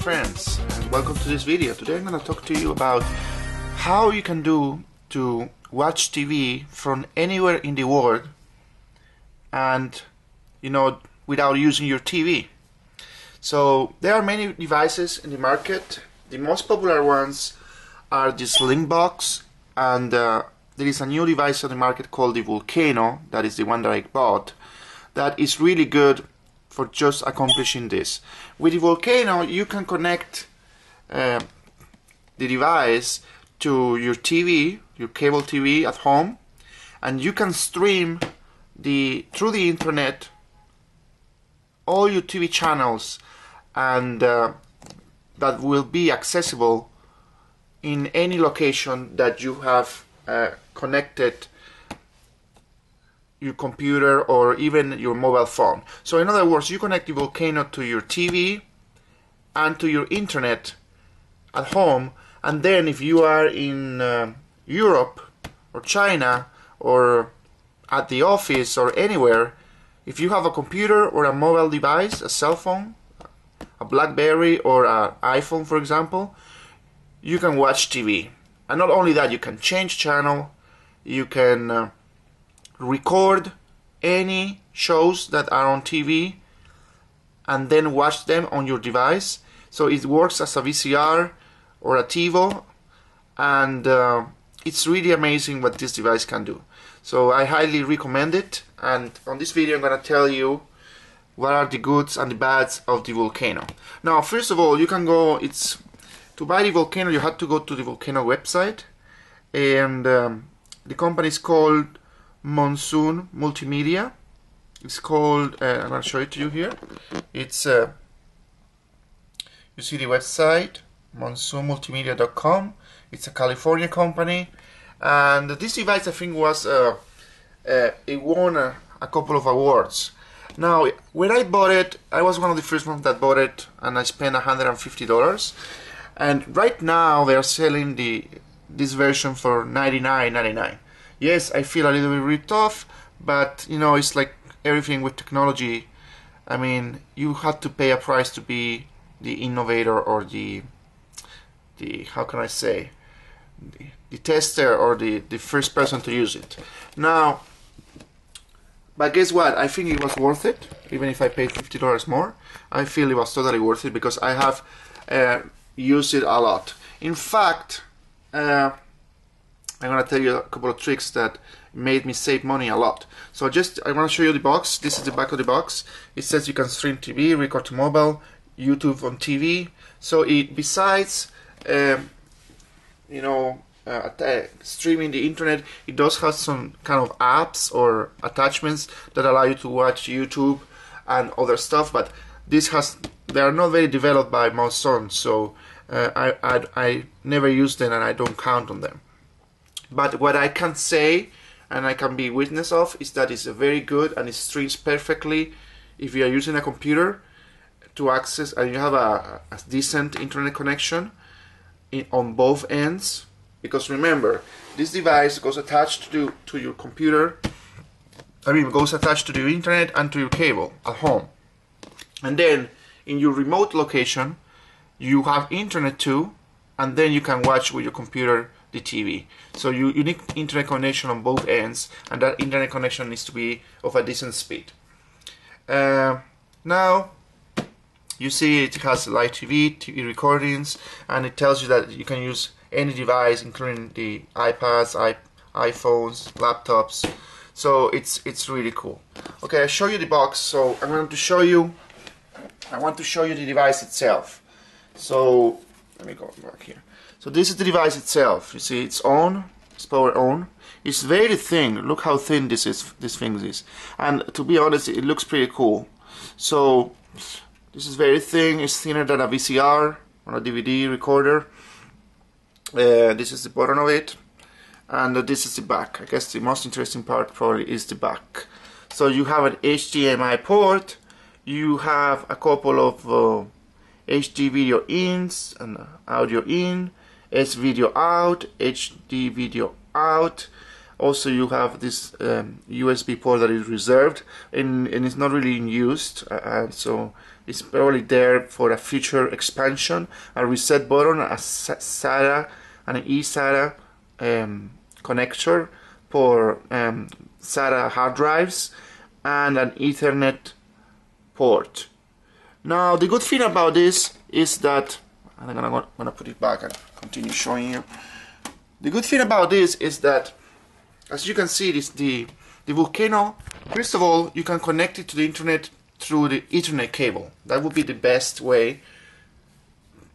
Friends and welcome to this video. Today I'm going to talk to you about how you can do to watch TV from anywhere in the world and you know without using your TV. So there are many devices in the market. The most popular ones are the Slingbox and uh, there is a new device on the market called the Vulkano that is the one that I bought that is really good for just accomplishing this. With the Vulkano, you can connect uh, the device to your TV, your cable TV at home, and you can stream the through the internet all your TV channels, and uh, that will be accessible in any location that you have uh, connected your computer or even your mobile phone. So in other words, you connect the Vulkano to your TV and to your internet at home and then if you are in uh, Europe or China or at the office or anywhere, if you have a computer or a mobile device, a cell phone, a Blackberry or an iPhone for example, you can watch TV. And not only that, you can change channel, you can uh, record any shows that are on TV and then watch them on your device. So it works as a VCR or a TiVo and uh, it's really amazing what this device can do. So I highly recommend it and on this video I'm to tell you what are the goods and the bads of the Vulkano. Now first of all you can go, it's to buy the Vulkano you have to go to the Vulkano website and um, the company is called Monsoon Multimedia. It's called, uh, going to show it to you here. It's, uh, you see the website, monsoonmultimedia.com. It's a California company. And this device, I think, was, uh, uh, it won a, a couple of awards. Now, when I bought it, I was one of the first ones that bought it, and I spent $150. And right now, they are selling the this version for $99.99 yes, I feel a little bit ripped off, but you know, it's like everything with technology. I mean, you had to pay a price to be the innovator or the the how can I say the, the tester or the the first person to use it. Now, but guess what? I think it was worth it, even if I paid fifty dollars more. I feel it was totally worth it because I have uh, used it a lot. In fact. Uh, I'm gonna tell you a couple of tricks that made me save money a lot. So just I want to show you the box. This is the back of the box. It says you can stream TV, record to mobile, YouTube on TV. So it besides um, you know uh, streaming the internet, it does have some kind of apps or attachments that allow you to watch YouTube and other stuff. But this has they are not very developed by Monsoon, so uh, I, I I never use them and I don't count on them. But what I can say and I can be witness of is that it's a very good and it streams perfectly if you are using a computer to access and you have a, a decent internet connection in, on both ends. Because remember this device goes attached to, to your computer I mean goes attached to the internet and to your cable at home. And then in your remote location you have internet too and then you can watch with your computer the TV. So you, you need internet connection on both ends, and that internet connection needs to be of a decent speed. Uh, now, you see it has live TV, TV recordings, and it tells you that you can use any device, including the iPads, iPhones, laptops. So it's it's really cool. Okay, I show you the box. So I'm going to show you. I want to show you the device itself. So let me go back here. So this is the device itself. You see, it's on, it's power on. It's very thin. Look how thin this is. This thing is, and to be honest, it looks pretty cool. So this is very thin. It's thinner than a VCR or a DVD recorder. Uh, this is the bottom of it, and uh, this is the back. I guess the most interesting part probably is the back. So you have an HDMI port. You have a couple of uh, HD video ins and audio in S video out, HD video out. Also, you have this um, USB port that is reserved and, and it's not really in use, uh, and so it's probably there for a future expansion. A reset button, a SATA, an eSATA um, connector for um, SATA hard drives, and an Ethernet port. Now the good thing about this is that I'm gonna, gonna put it back continue showing you. The good thing about this is that as you can see this the the Vulkano first of all you can connect it to the internet through the ethernet cable. That would be the best way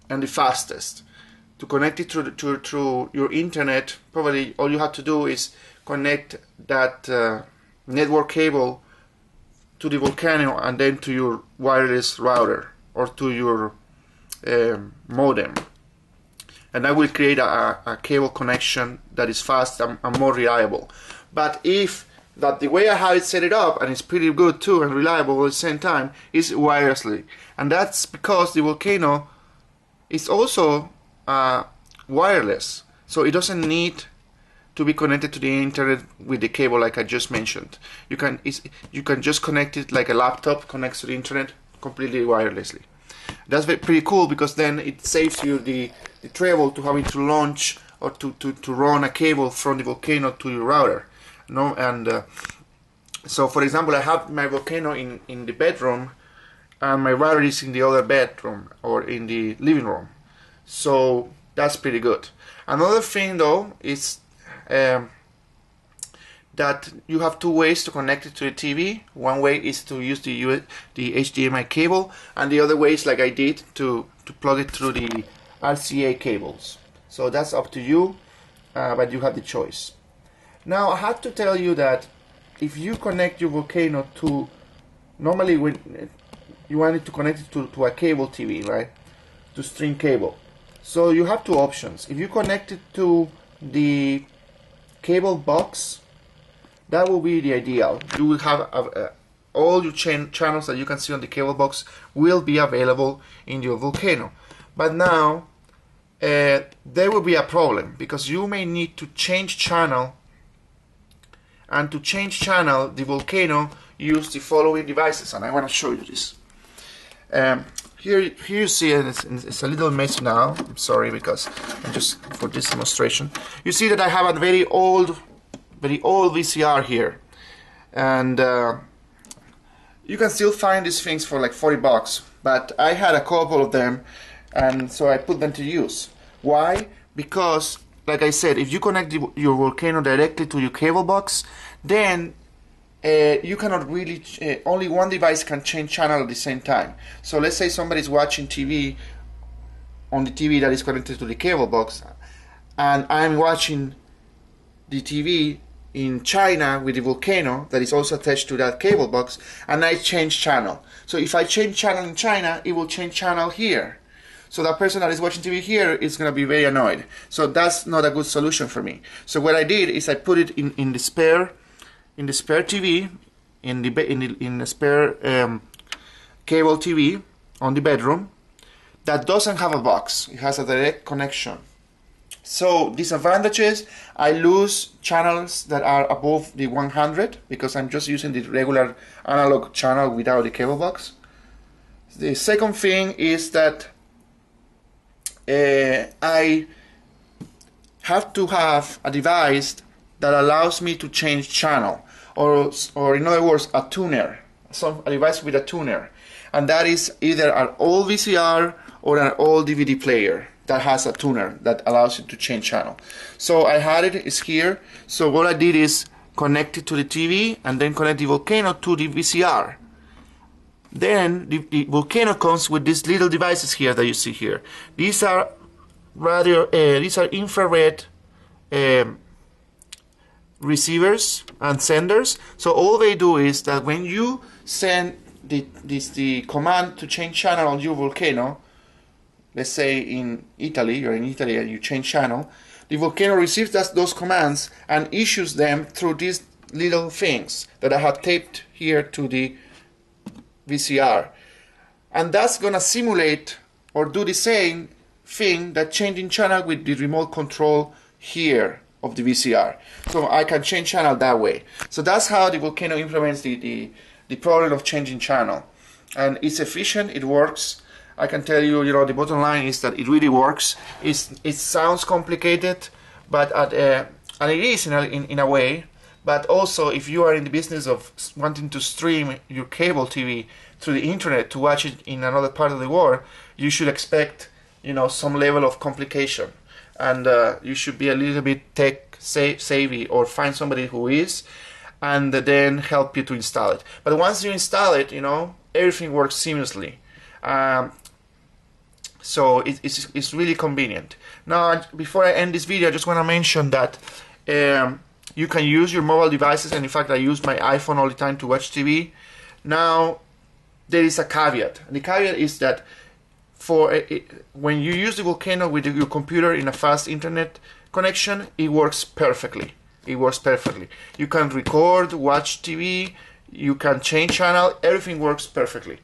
and the fastest to connect it through, to, through your internet. Probably all you have to do is connect that uh, network cable to the Vulkano and then to your wireless router or to your um, modem and that will create a, a, cable connection that is fast and, and, more reliable. But if that the way I have it set it up and it's pretty good too and reliable at the same time is wirelessly. And that's because the Vulkano is also uh, wireless. So it doesn't need to be connected to the internet with the cable like I just mentioned. You can you can just connect it like a laptop connects to the internet completely wirelessly. That's pretty cool because then it saves you the, the travel to having to launch or to, to, to run a cable from the Vulkano to your router. No, and uh, so for example, I have my Vulkano in, in the bedroom and my router is in the other bedroom or in the living room. So that's pretty good. Another thing though is um, that you have two ways to connect it to the TV. One way is to use the US, the HDMI cable, and the other way is like I did to to plug it through the RCA cables. So that's up to you, uh, but you have the choice. Now I have to tell you that if you connect your Vulkano to normally when you want it to connect it to, to a cable TV, right? To stream cable. So you have two options. If you connect it to the cable box that will be the ideal. You will have a, a, all your channels that you can see on the cable box will be available in your Vulkano. But now uh, there will be a problem because you may need to change channel and to change channel the Vulkano use the following devices and I want to show you this. Um, here, here you see it's, it's, a little messy now. I'm sorry because I'm just for this demonstration. You see that I have a very old very old VCR here and uh, you can still find these things for like 40 bucks but I had a couple of them and so I put them to use why because like I said if you connect your Vulkano directly to your cable box then uh, you cannot really uh, only one device can change channel at the same time so let's say somebody's watching TV on the TV that is connected to the cable box and I'm watching the TV in China with the Vulkano that is also attached to that cable box and I change channel. So if I change channel in China, it will change channel here. So that person that is watching TV here is going to be very annoyed. So that's not a good solution for me. So what I did is I put it in, in the spare in the spare TV in the in the, in the spare um, cable TV on the bedroom that doesn't have a box. It has a direct connection. So disadvantages, I lose channels that are above the 100 because I'm just using the regular analog channel without the cable box. The second thing is that Uh, I have to have a device that allows me to change channel or, or in other words a tuner some a device with a tuner and that is either an old VCR or an old DVD player that has a tuner that allows you to change channel. So I had it, it's here. So what I did is connect it to the TV and then connect the Vulkano to the VCR. Then the, the Vulkano comes with these little devices here that you see here. These are radio, uh, these are infrared um, receivers and senders. So all they do is that when you send the, this, the command to change channel on your Vulkano, let's say in Italy, you're in Italy and you change channel, the Vulkano receives that, those commands and issues them through these little things that I have taped here to the VCR. And that's gonna simulate or do the same thing that changing channel with the remote control here of the VCR. So I can change channel that way. So that's how the Vulkano implements the, the, the problem of changing channel. and it's efficient it works I can tell you you know the bottom line is that it really works it's, it sounds complicated but at a, and it is in a, in, in a way but also if you are in the business of wanting to stream your cable TV through the internet to watch it in another part of the world you should expect you know some level of complication. And uh, you should be a little bit tech savvy or find somebody who is and then help you to install it. But once you install it you know everything works seamlessly. Um, so it, it's, it's really convenient. Now before I end this video I just want to mention that um, you can use your mobile devices and in fact I use my iPhone all the time to watch TV now there is a caveat and the caveat is that for a, when you use the Vulkano with your computer in a fast internet connection it works perfectly. It works perfectly. You can record watch TV you can change channel everything works perfectly.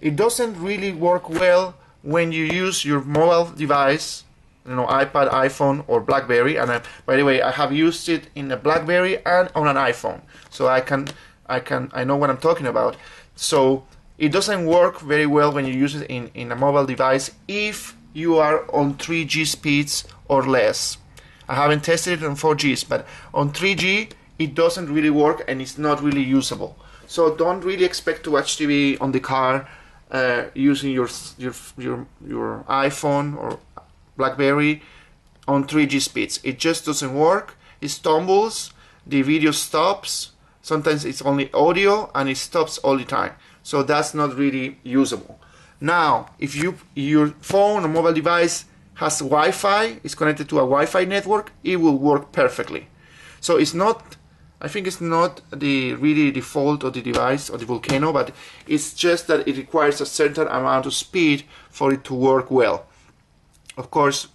It doesn't really work well when you use your mobile device you know iPad, iPhone, or BlackBerry. And I, by the way, I have used it in a BlackBerry and on an iPhone, so I can I can I know what I'm talking about. So it doesn't work very well when you use it in in a mobile device if you are on 3G speeds or less. I haven't tested it on 4Gs, but on 3G it doesn't really work and it's not really usable. So don't really expect to watch TV on the car uh, using your your your your iPhone or BlackBerry on 3G speeds. It just doesn't work. It stumbles. The video stops. Sometimes it's only audio and it stops all the time. So that's not really usable. Now, if you your phone or mobile device has Wi-Fi, is connected to a Wi-Fi network, it will work perfectly. So it's not I think it's not the really the fault of the device or the Vulkano, but it's just that it requires a certain amount of speed for it to work well. Of course,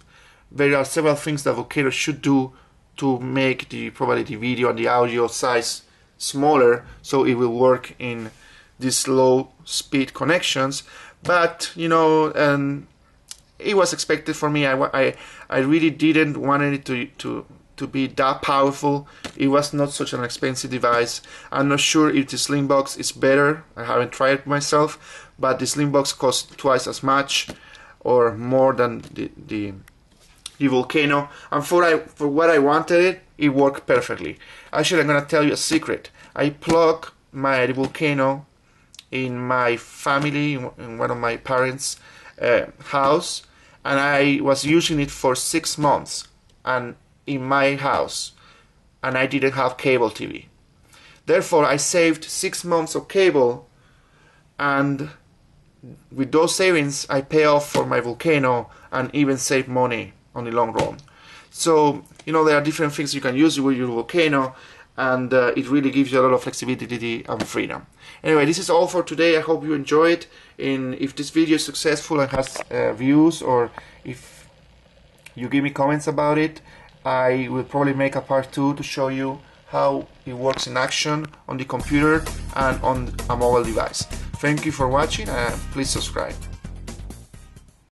there are several things that Vulkano should do to make the probably the video and the audio size smaller so it will work in these low speed connections. But you know and it was expected for me. I, I, I really didn't want it to, to to be that powerful. It was not such an expensive device. I'm not sure if the Slingbox is better. I haven't tried it myself but the Slingbox costs twice as much or more than the, the, the Vulkano. And for, I, for what I wanted it, it worked perfectly. Actually, I'm gonna tell you a secret. I plug my Vulkano in my family, in one of my parents' uh, house, and I was using it for six months, and in my house, and I didn't have cable TV. Therefore, I saved six months of cable, and with those savings, I pay off for my Vulkano and even save money on the long run. So, you know, there are different things you can use with your Vulkano and uh, it really gives you a lot of flexibility and freedom. Anyway, this is all for today. I hope you enjoyed. And if this video is successful and has uh, views or if you give me comments about it, I will probably make a part 2 to show you how it works in action on the computer and on a mobile device. Thank you for watching and please subscribe.